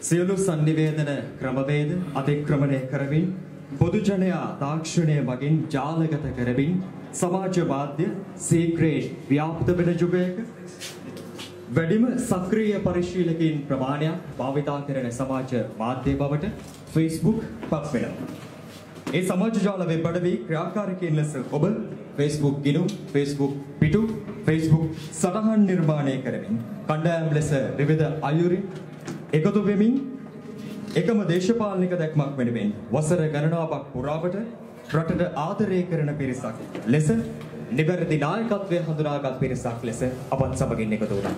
සියලු sannivedana ක්‍රමවේද අතික්‍රමණය කරමින් පොදු ජනයා තාක්ෂණය මගින් ජාලගත කරමින් සමාජ මාධ්‍ය සීක්‍රේට් ව්‍යාප්ත වෙන යුගයක වැඩිම සක්‍රීය පරිශීලකයින් ප්‍රමාණයක් භාවිතා කරන සමාජ මාධ්‍ය බවට Facebook පත් වෙනවා. ඒ සමාජ ජාල වෙබ් අඩවි ක්‍රියාකාරකයන් ලෙස ඔබ Facebook ගිණුම්, Facebook පිටු, Facebook සටහන් නිර්මාණය කරමින් කණ්ඩායම් ලෙස විවිධ අයුරින් එකතු වෙමින් එකම දේශපාලනික දැක්මක් වෙනුවෙන් වසර ගණනාවක් පුරාවට රටට ආදරය කරන පිරිසක් ලෙස නිවැරදි නායකත්වය හඳුනාගත් පිරිසක් ලෙස අපත් සමගින් එකතු වුණා.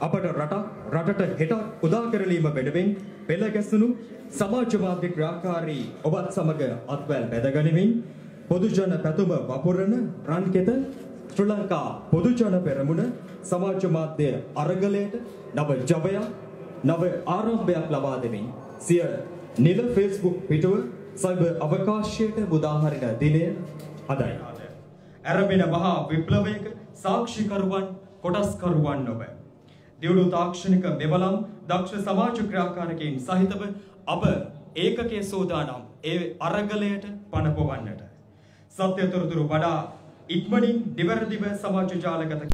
අපට රටක් රටට හෙට උදා කරලීම වෙනුවෙන් පෙළ ගැසුණු සමාජ මාධ්‍ය ක්‍රියාකාරී ඔබත් සමග අත්වැල් බැදගනිමින් පොදුජන පැතුම වපුරන රන්කෙත ශ්‍රී ලංකා පොදුජන පෙරමුණ සමාජ මාධ්‍ය අරගලයට නව ජවයක් නව ආරම්භයක් ලබා දෙමින් සිය නිල Facebook පිටුව සයිබර් අවකාශයට මුදාහරින දිනය අදයි. ඇරඹෙන මහා විප්ලවයක සාක්ෂිකරුවන් කොටස්කරුවන් නොව. දියුණු තාක්ෂණික මෙවලම් දක්ෂ සමාජ ක්‍රියාකාරකයින් සහිතව අප ඒකකයේ සෝදානම් ඒ අරගලයට පනපවන්නට. සත්‍ය තොරතුරු වඩා ඉක්මනින් නිවැරදිව සමාජ ජාලගත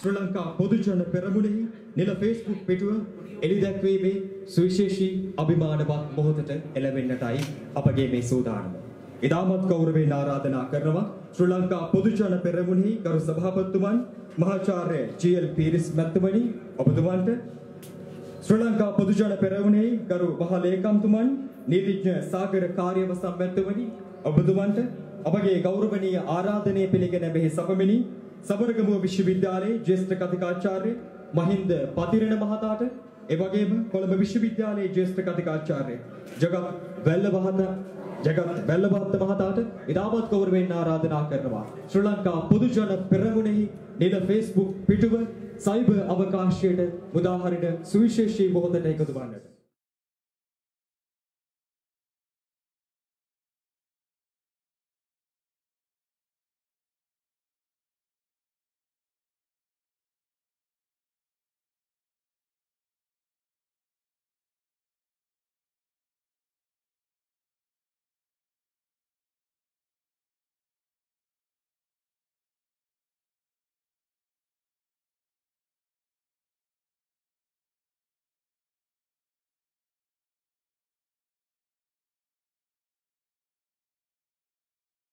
ශ්‍රී ලංකා පොදුජන පෙරමුණෙහි නිල Facebook පිටුව එළි දැක්වීමේ සුවිශේෂී අභිමානවත් මොහොතට එළවෙන්නටයි අපගේ මේ සූදානම. ඉතාමත් ගෞරවයෙන් ආරාධනා කරනවා ශ්‍රී ලංකා පොදුජන පෙරමුණෙහි ගරු සභාපතිතුමන් මහාචාර්ය ජී.එල්. පීරිස් මැතිතුමනි ඔබතුමන්ට ශ්‍රී ලංකා පොදුජන පෙරමුණෙහි ගරු මහ ලේකම්තුමන් නීතිඥ සාගර කාර්යවසම් මැතිතුමනි ඔබතුමන්ට අපගේ ගෞරවනීය ආරාධනය පිළිගෙන මෙහි සපමිනි සබරගමුව විශ්වවිද්‍යාලයේ ජ්‍යෙෂ්ඨ කතිකාචාර්ය මහින්ද පතිරණ මහතාට එවැගේම කොළඹ විශ්වවිද්‍යාලයේ ජ්‍යෙෂ්ඨ කතිකාචාර්ය ජගත් වැල්ල මහතා ජගත් වැල්ල මහතා මහතාට ඉතාමත් ගෞරවයෙන් ආරාධනා කරනවා. ශ්‍රී ලංකා පොදුජන පෙරමුණෙහි නිල Facebook පිටුව සයිබර් අවකාශයට මුදාහරින සුවිශේෂී මොහොතට එකතු වන්නට.